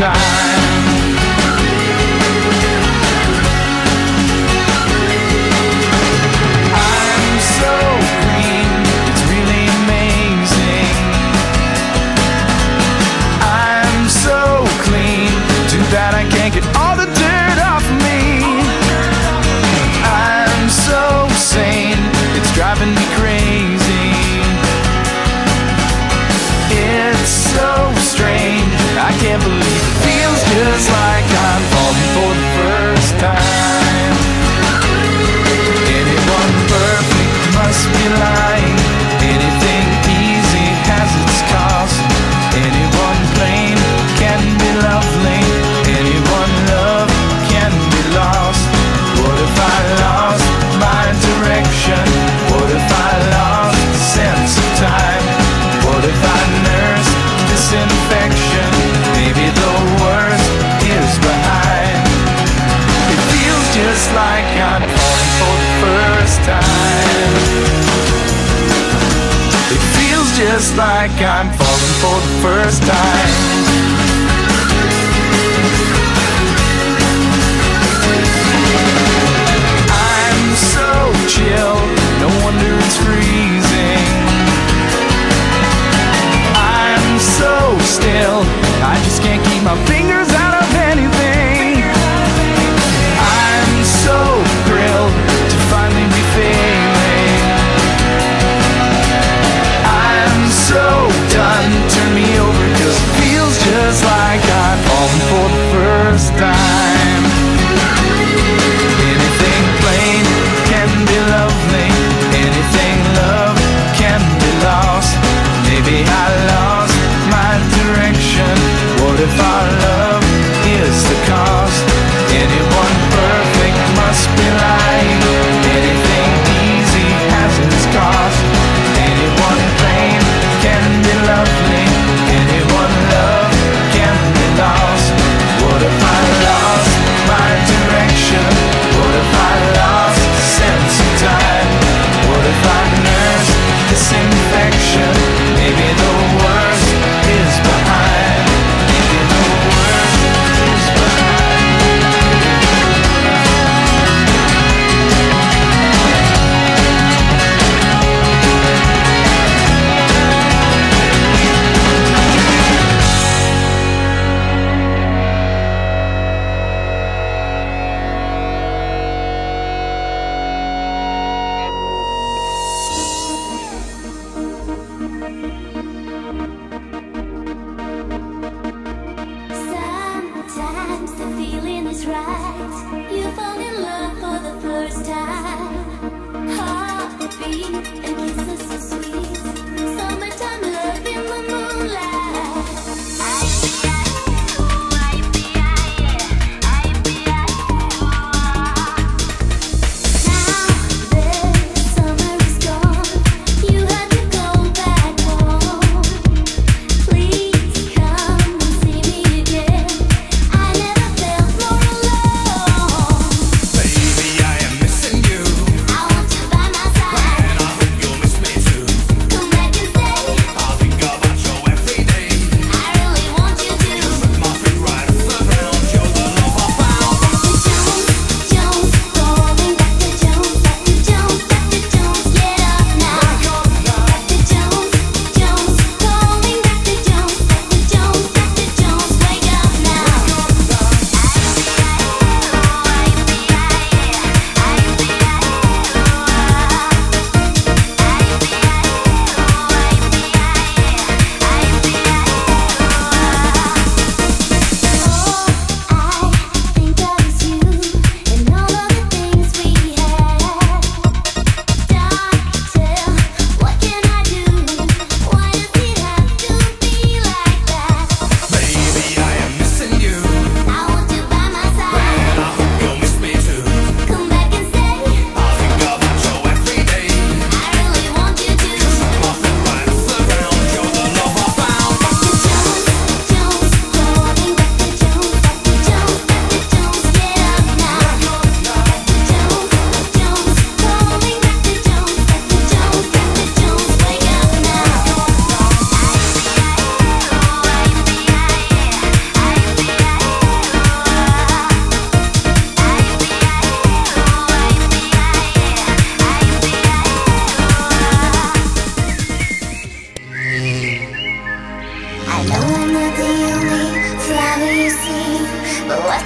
time. time. It feels just like I'm falling for the first time.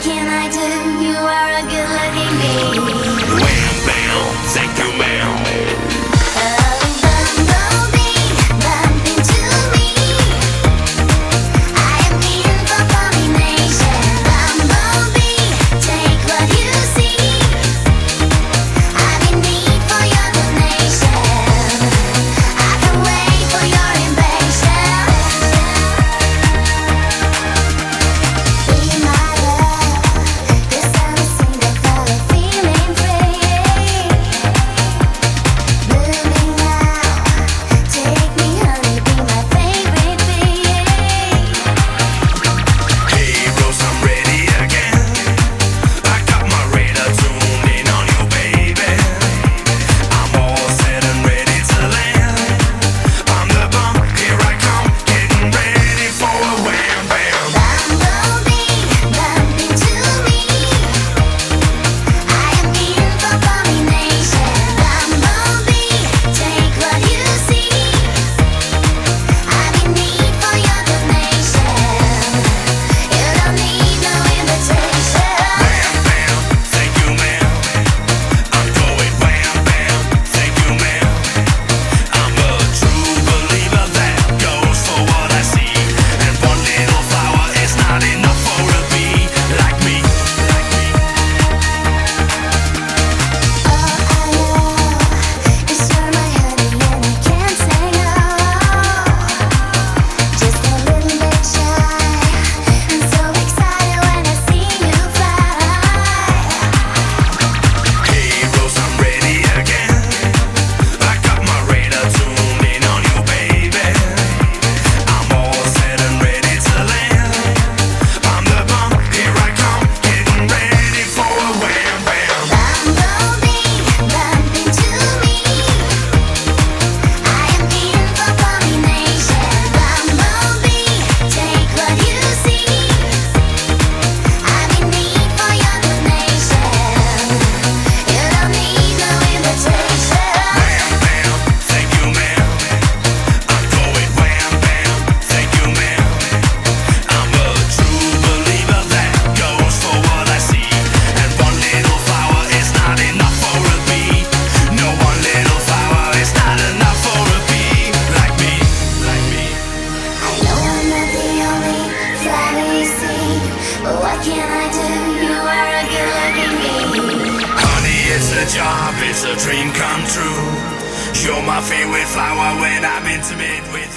can I do? You are a good looking bee. You're my favorite flower when I'm intimate with